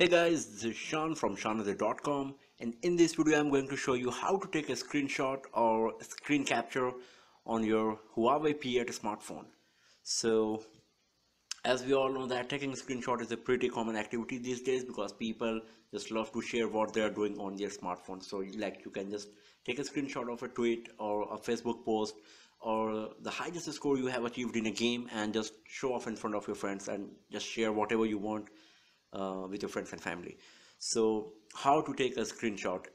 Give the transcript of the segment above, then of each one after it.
Hey guys, this is Shaan from ShaanHaider.com and in this video I'm going to show you how to take a screenshot or a screen capture on your Huawei P8 smartphone. So as we all know that taking a screenshot is a pretty common activity these days because people just love to share what they are doing on their smartphone. So like you can just take a screenshot of a tweet or a Facebook post or the highest score you have achieved in a game and just show off in front of your friends and just share whatever you want uh, with your friends and family. So how to take a screenshot?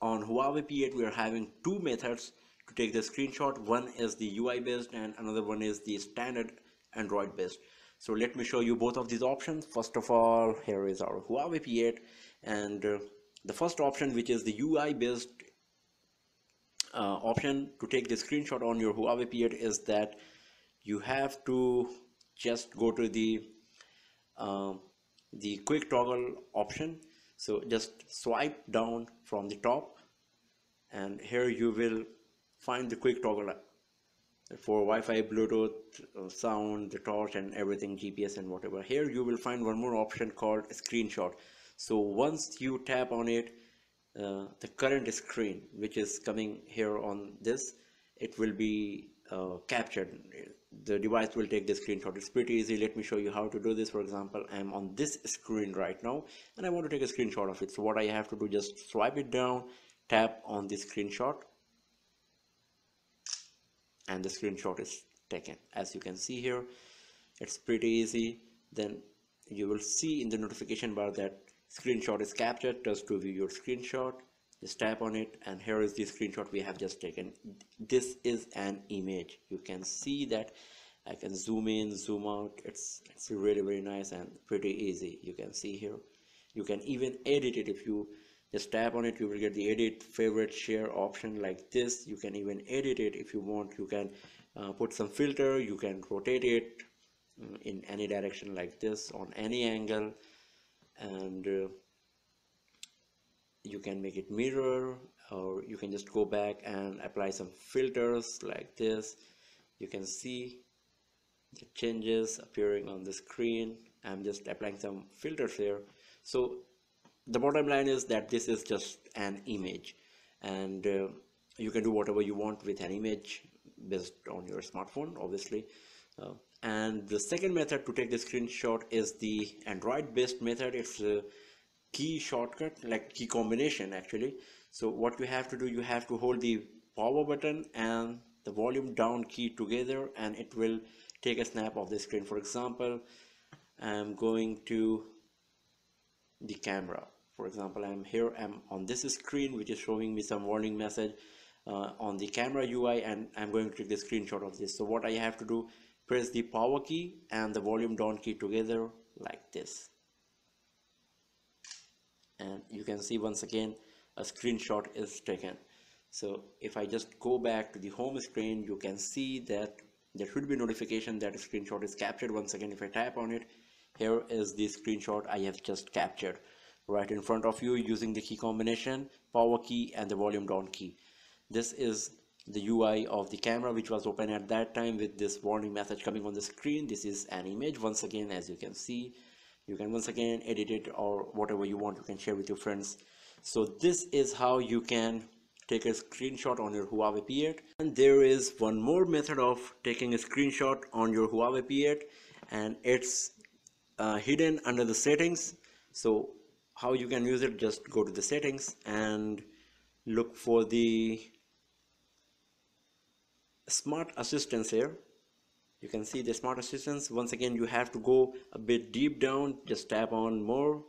On Huawei P8 we are having two methods to take the screenshot. One is the UI based and another one is the standard Android based. So let me show you both of these options. First of all here is our Huawei P8 and uh, the first option which is the UI based uh, option to take the screenshot on your Huawei P8 is that you have to just go to the uh, the quick toggle option so just swipe down from the top and here you will find the quick toggle for Wi-Fi, Bluetooth, uh, sound, the torch and everything, GPS and whatever. Here you will find one more option called screenshot. So once you tap on it, uh, the current screen which is coming here on this, it will be uh, captured the device will take the screenshot. It's pretty easy. Let me show you how to do this. For example i'm on this screen right now and i want to take a screenshot of it. So what i have to do just swipe it down tap on the screenshot and the screenshot is taken. As you can see here it's pretty easy. Then you will see in the notification bar that screenshot is captured. Just to view your screenshot just tap on it and here is the screenshot we have just taken. This is an image. You can see that. I can zoom in zoom out. It's it's really very nice and pretty easy. You can see here. You can even edit it if you just tap on it you will get the edit favorite share option like this. You can even edit it if you want. You can uh, put some filter. You can rotate it mm, in any direction like this on any angle. And uh, you can make it mirror or you can just go back and apply some filters like this. You can see the changes appearing on the screen. I'm just applying some filters here. So the bottom line is that this is just an image. And uh, you can do whatever you want with an image based on your smartphone obviously. Uh, and the second method to take the screenshot is the Android based method. It's uh, key shortcut like key combination actually. So what you have to do you have to hold the power button and the volume down key together and it will take a snap of the screen. For example I'm going to the camera. For example I'm here I'm on this screen which is showing me some warning message uh, on the camera UI and I'm going to take the screenshot of this. So what I have to do press the power key and the volume down key together like this and you can see once again a screenshot is taken. So if I just go back to the home screen you can see that there should be notification that a screenshot is captured. Once again if I tap on it here is the screenshot I have just captured. Right in front of you using the key combination power key and the volume down key. This is the UI of the camera which was open at that time with this warning message coming on the screen. This is an image. Once again as you can see you can once again edit it or whatever you want you can share with your friends. So this is how you can take a screenshot on your Huawei P8 and there is one more method of taking a screenshot on your Huawei P8 and it's uh, hidden under the settings. So how you can use it just go to the settings and look for the smart assistance here you can see the smart assistance once again you have to go a bit deep down. Just tap on more.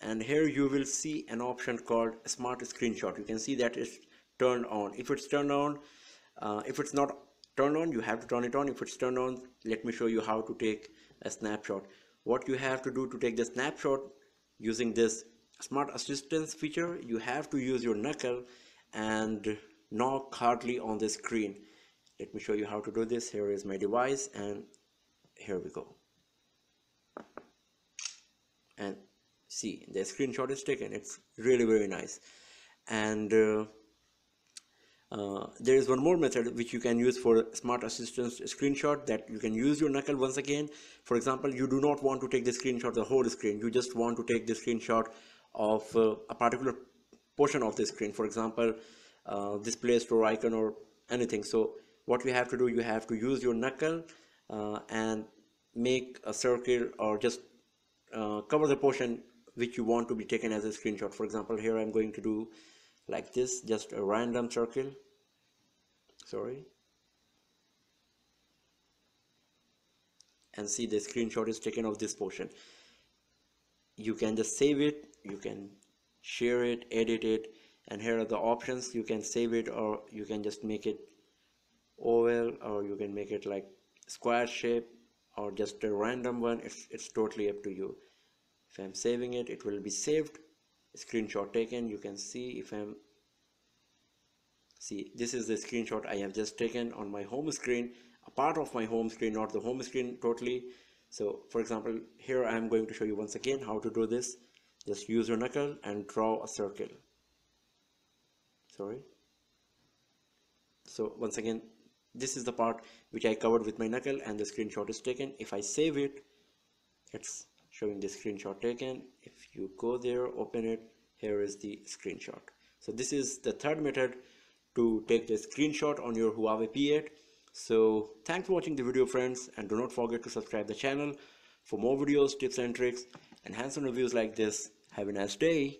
And here you will see an option called smart screenshot. You can see that it's turned on. If it's turned on uh, if it's not turned on you have to turn it on. If it's turned on let me show you how to take a snapshot. What you have to do to take the snapshot using this smart assistance feature you have to use your knuckle and knock hardly on the screen let me show you how to do this. Here is my device and here we go. And see the screenshot is taken. It's really very nice. And uh, uh, there is one more method which you can use for smart assistance screenshot that you can use your knuckle once again. For example you do not want to take the screenshot the whole screen. You just want to take the screenshot of uh, a particular portion of the screen. For example uh, this play store icon or anything. So what you have to do you have to use your knuckle uh, and make a circle or just uh, cover the portion which you want to be taken as a screenshot. For example here I'm going to do like this just a random circle. Sorry. And see the screenshot is taken of this portion. You can just save it you can share it edit it and here are the options. You can save it or you can just make it oval or you can make it like square shape or just a random one. It's, it's totally up to you. If I'm saving it it will be saved. Screenshot taken. You can see if I'm see this is the screenshot I have just taken on my home screen a part of my home screen not the home screen totally. So for example here I am going to show you once again how to do this. Just use your knuckle and draw a circle. Sorry. So once again this is the part which I covered with my knuckle and the screenshot is taken. If I save it it's showing the screenshot taken. If you go there open it here is the screenshot. So this is the third method to take the screenshot on your Huawei P8 so thanks for watching the video friends and do not forget to subscribe the channel for more videos tips and tricks and hands-on reviews like this. Have a nice day